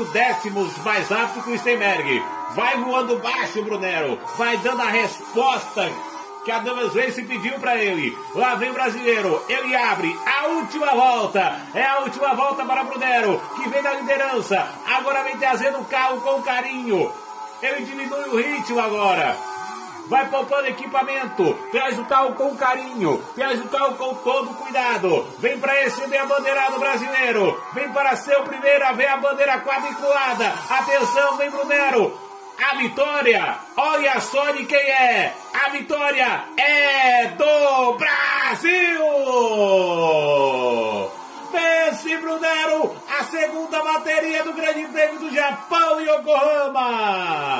5 décimos mais rápido que o Steinberg. Vai voando baixo, Brunero. Vai dando a resposta que a Damas Race pediu para ele. Lá vem o brasileiro, ele abre a última volta. É a última volta para Brunero, que vem na liderança. Agora vem trazendo o carro com carinho. Ele diminui o ritmo agora. Vai poupando equipamento, traz o carro com carinho, traz o carro com todo cuidado. Vem para exceder a bandeira do brasileiro, vem para ser o primeiro a ver a bandeira quadriculada. Atenção, vem Brunero, a vitória, olha só de quem é. A vitória é do Brasil. Vence Brunero, a segunda bateria do Grande Prêmio do Japão Yokohama.